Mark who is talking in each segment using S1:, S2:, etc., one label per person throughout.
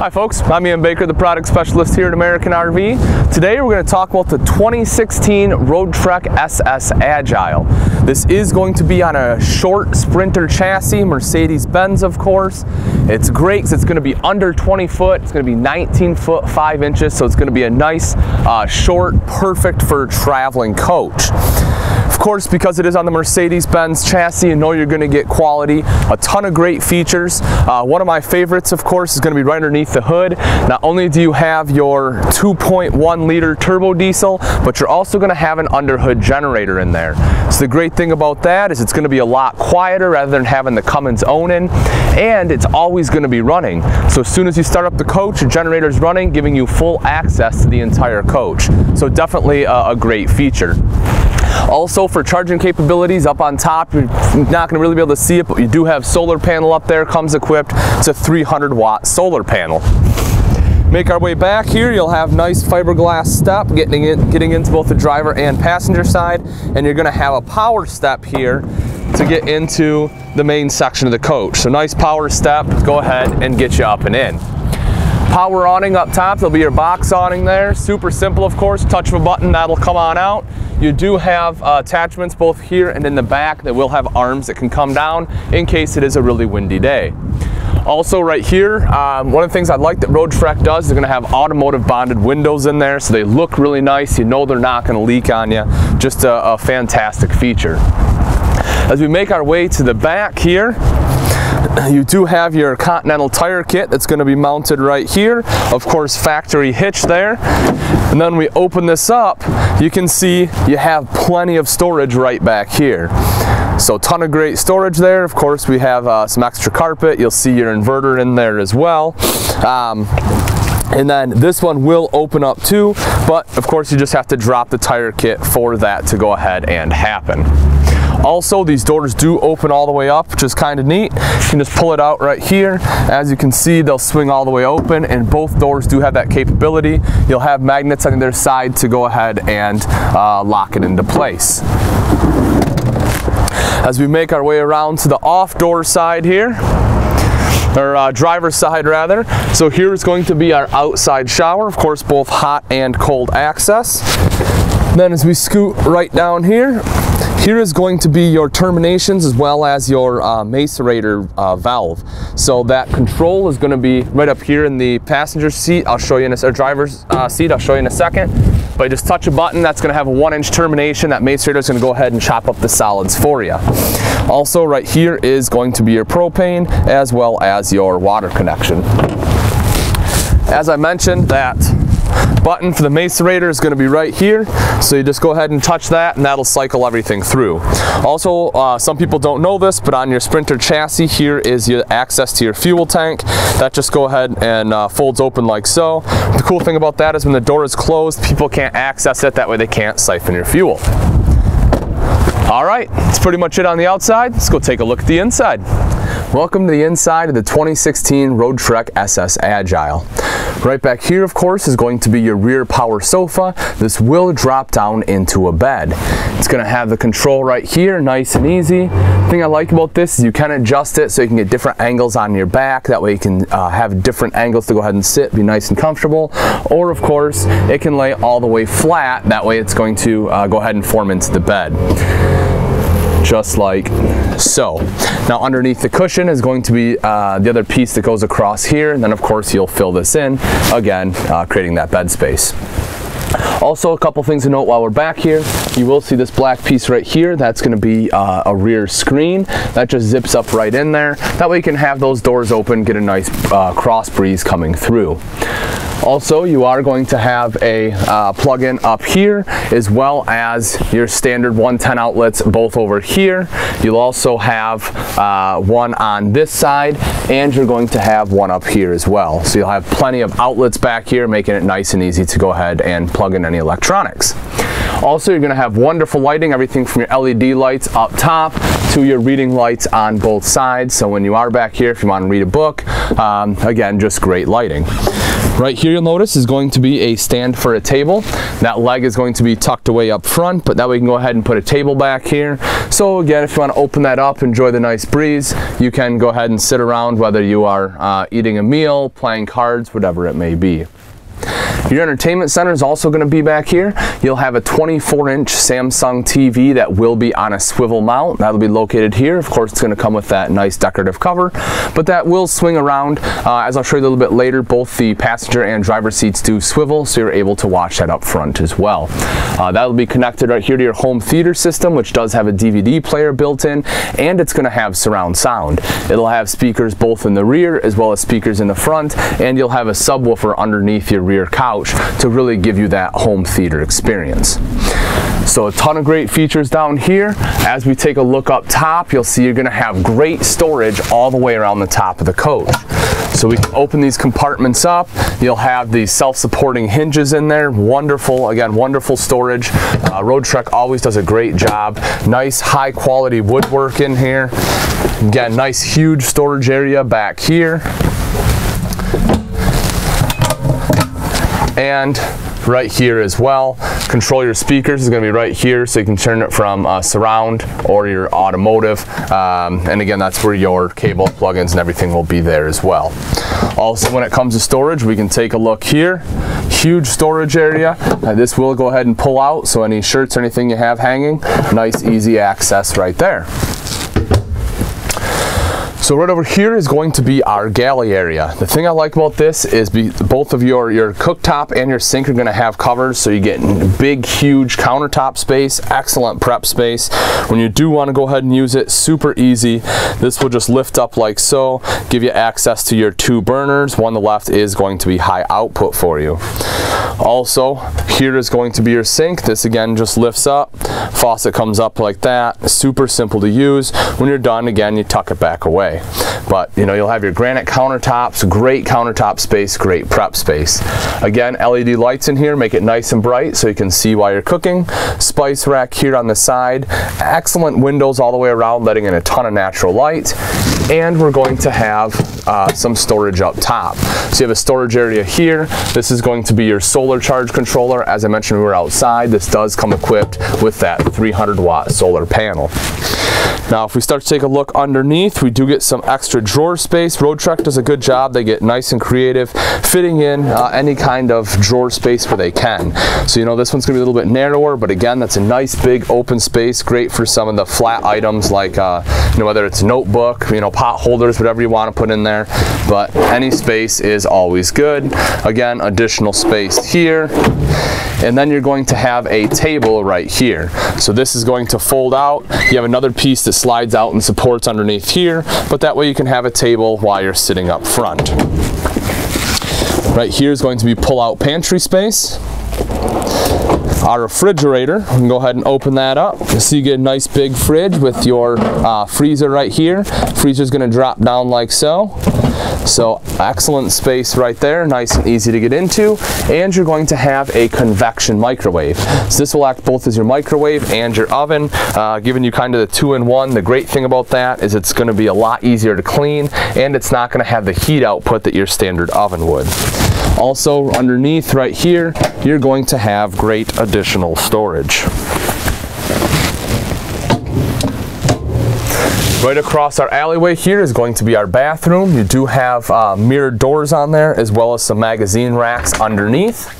S1: Hi folks, I'm Ian Baker, the product specialist here at American RV. Today we're going to talk about the 2016 Roadtrek SS Agile. This is going to be on a short Sprinter chassis, Mercedes-Benz of course. It's great because it's going to be under 20 foot, it's going to be 19 foot 5 inches, so it's going to be a nice, uh, short, perfect for traveling coach course, because it is on the Mercedes-Benz chassis, you know you're going to get quality, a ton of great features. Uh, one of my favorites, of course, is going to be right underneath the hood. Not only do you have your 2.1 liter turbo diesel, but you're also going to have an underhood generator in there. So the great thing about that is it's going to be a lot quieter rather than having the Cummins Onan, and it's always going to be running. So as soon as you start up the coach, your generator is running, giving you full access to the entire coach. So definitely a, a great feature. Also for charging capabilities up on top, you're not going to really be able to see it, but you do have solar panel up there, comes equipped. It's a 300 watt solar panel. Make our way back here, you'll have nice fiberglass step getting, in, getting into both the driver and passenger side, and you're gonna have a power step here to get into the main section of the coach. So nice power step, go ahead and get you up and in. Power awning up top, there'll be your box awning there. Super simple, of course, touch of a button, that'll come on out. You do have uh, attachments both here and in the back that will have arms that can come down in case it is a really windy day. Also right here, um, one of the things I like that Roadtrek does, they're gonna have automotive bonded windows in there so they look really nice. You know they're not gonna leak on you. Just a, a fantastic feature. As we make our way to the back here, you do have your Continental tire kit that's going to be mounted right here. Of course, factory hitch there. And then we open this up, you can see you have plenty of storage right back here. So ton of great storage there. Of course, we have uh, some extra carpet. You'll see your inverter in there as well. Um, and then this one will open up too, but of course you just have to drop the tire kit for that to go ahead and happen. Also, these doors do open all the way up, which is kind of neat. You can just pull it out right here. As you can see, they'll swing all the way open, and both doors do have that capability. You'll have magnets on their side to go ahead and uh, lock it into place. As we make our way around to the off door side here, or uh, driver's side rather. So here is going to be our outside shower, of course both hot and cold access. Then as we scoot right down here, here is going to be your terminations as well as your uh, macerator uh, valve. So that control is going to be right up here in the passenger seat. I'll show you in a or driver's uh, seat. I'll show you in a second. But just touch a button, that's going to have a one inch termination. That macerator is going to go ahead and chop up the solids for you. Also right here is going to be your propane as well as your water connection. As I mentioned that button for the macerator is going to be right here. So you just go ahead and touch that and that'll cycle everything through. Also, uh, some people don't know this, but on your Sprinter chassis here is your access to your fuel tank. That just go ahead and uh, folds open like so. The cool thing about that is when the door is closed, people can't access it. That way they can't siphon your fuel. All right, that's pretty much it on the outside. Let's go take a look at the inside. Welcome to the inside of the 2016 Roadtrek SS Agile. Right back here, of course, is going to be your rear power sofa. This will drop down into a bed. It's gonna have the control right here, nice and easy. Thing I like about this is you can adjust it so you can get different angles on your back. That way you can uh, have different angles to go ahead and sit, be nice and comfortable. Or of course, it can lay all the way flat. That way it's going to uh, go ahead and form into the bed just like so. Now underneath the cushion is going to be uh, the other piece that goes across here and then of course you'll fill this in, again uh, creating that bed space. Also, a couple things to note while we're back here. You will see this black piece right here. That's going to be uh, a rear screen. That just zips up right in there. That way you can have those doors open, get a nice uh, cross breeze coming through. Also, you are going to have a uh, plug-in up here as well as your standard 110 outlets both over here. You'll also have uh, one on this side and you're going to have one up here as well. So you'll have plenty of outlets back here making it nice and easy to go ahead and plug in any electronics. Also, you're going to have wonderful lighting, everything from your LED lights up top to your reading lights on both sides. So when you are back here, if you want to read a book, um, again, just great lighting. Right here you'll notice is going to be a stand for a table. That leg is going to be tucked away up front, but that way you can go ahead and put a table back here. So again, if you want to open that up, enjoy the nice breeze, you can go ahead and sit around whether you are uh, eating a meal, playing cards, whatever it may be. Your entertainment center is also going to be back here. You'll have a 24-inch Samsung TV that will be on a swivel mount. That'll be located here. Of course, it's going to come with that nice decorative cover, but that will swing around. Uh, as I'll show you a little bit later, both the passenger and driver seats do swivel, so you're able to watch that up front as well. Uh, that'll be connected right here to your home theater system, which does have a DVD player built in, and it's going to have surround sound. It'll have speakers both in the rear as well as speakers in the front, and you'll have a subwoofer underneath your rear couch couch to really give you that home theater experience. So a ton of great features down here. As we take a look up top, you'll see you're gonna have great storage all the way around the top of the coach. So we can open these compartments up. You'll have these self-supporting hinges in there. Wonderful, again, wonderful storage. Uh, Roadtrek always does a great job. Nice high quality woodwork in here. Again, nice huge storage area back here. And right here as well. Control your speakers is going to be right here so you can turn it from uh, surround or your automotive um, and again that's where your cable plugins and everything will be there as well. Also when it comes to storage we can take a look here. Huge storage area. Uh, this will go ahead and pull out so any shirts or anything you have hanging, nice easy access right there. So right over here is going to be our galley area. The thing I like about this is be, both of your, your cooktop and your sink are gonna have covers so you get big, huge countertop space, excellent prep space. When you do wanna go ahead and use it, super easy. This will just lift up like so, give you access to your two burners. One on the left is going to be high output for you. Also, here is going to be your sink. This again just lifts up. Faucet comes up like that. Super simple to use. When you're done, again, you tuck it back away. But you know, you'll have your granite countertops, great countertop space, great prep space. Again, LED lights in here make it nice and bright so you can see while you're cooking. Spice rack here on the side. Excellent windows all the way around, letting in a ton of natural light. And we're going to have uh, some storage up top. So you have a storage area here. This is going to be your solar charge controller. As I mentioned, we were outside. This does come equipped with that 300 watt solar panel. Now if we start to take a look underneath, we do get some extra drawer space. Roadtrek does a good job. They get nice and creative, fitting in uh, any kind of drawer space where they can. So you know this one's gonna be a little bit narrower, but again, that's a nice big open space, great for some of the flat items like uh, you know whether it's notebook, you know pot holders, whatever you want to put in there. But any space is always good. Again, additional space here. And then you're going to have a table right here. So this is going to fold out. You have another piece that slides out and supports underneath here, but that way you can have a table while you're sitting up front. Right here is going to be pull-out pantry space. Our refrigerator, we can go ahead and open that up. So you get a nice big fridge with your uh, freezer right here. Freezer is going to drop down like so. So excellent space right there, nice and easy to get into. And you're going to have a convection microwave. So this will act both as your microwave and your oven, uh, giving you kind of the two-in-one. The great thing about that is it's going to be a lot easier to clean and it's not going to have the heat output that your standard oven would. Also underneath right here, you're going to have great additional storage. Right across our alleyway here is going to be our bathroom. You do have uh, mirrored doors on there as well as some magazine racks underneath.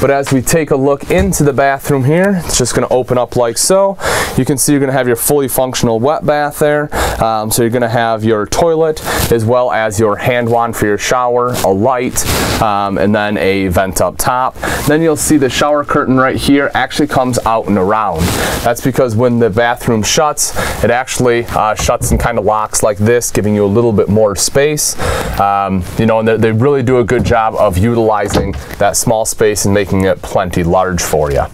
S1: But as we take a look into the bathroom here, it's just going to open up like so. You can see you're going to have your fully functional wet bath there. Um, so you're going to have your toilet as well as your hand wand for your shower, a light, um, and then a vent up top. Then you'll see the shower curtain right here actually comes out and around. That's because when the bathroom shuts, it actually uh, shuts and kind of locks like this, giving you a little bit more space. Um, you know, and they really do a good job of utilizing that small space making it plenty large for you.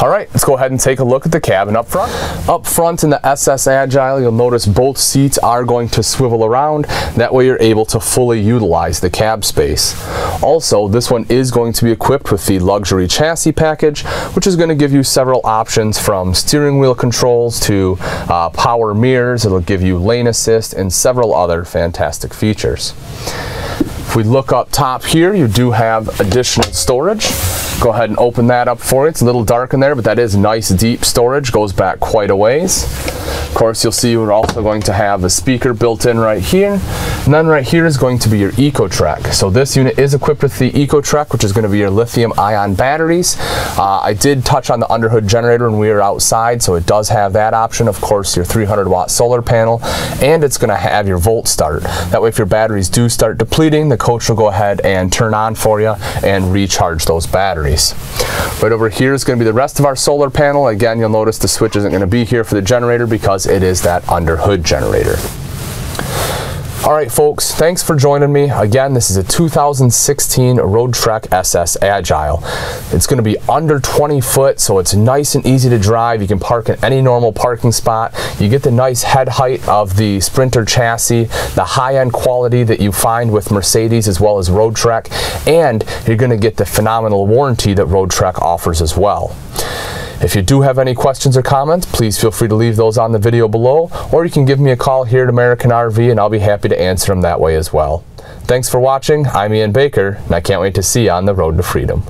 S1: All right, let's go ahead and take a look at the cabin up front. Up front in the SS Agile, you'll notice both seats are going to swivel around. That way you're able to fully utilize the cab space. Also, this one is going to be equipped with the luxury chassis package, which is going to give you several options from steering wheel controls to uh, power mirrors. It'll give you lane assist and several other fantastic features. If we look up top here, you do have additional storage. Go ahead and open that up for you. It's a little dark in there, but that is nice deep storage. Goes back quite a ways. Of course, you'll see we're also going to have a speaker built in right here. And then right here is going to be your EcoTrek. So this unit is equipped with the EcoTrek, which is going to be your lithium ion batteries. Uh, I did touch on the underhood generator when we were outside, so it does have that option. Of course, your 300 watt solar panel, and it's going to have your volt start. That way, if your batteries do start depleting, the coach will go ahead and turn on for you and recharge those batteries. Right over here is going to be the rest of our solar panel. Again, you'll notice the switch isn't going to be here for the generator because it is that under hood generator. All right, folks, thanks for joining me. Again, this is a 2016 Roadtrek SS Agile. It's going to be under 20 foot, so it's nice and easy to drive. You can park in any normal parking spot. You get the nice head height of the Sprinter chassis, the high-end quality that you find with Mercedes as well as Roadtrek, and you're going to get the phenomenal warranty that Roadtrek offers as well. If you do have any questions or comments, please feel free to leave those on the video below, or you can give me a call here at American RV and I'll be happy to answer them that way as well. Thanks for watching. I'm Ian Baker, and I can't wait to see you on the road to freedom.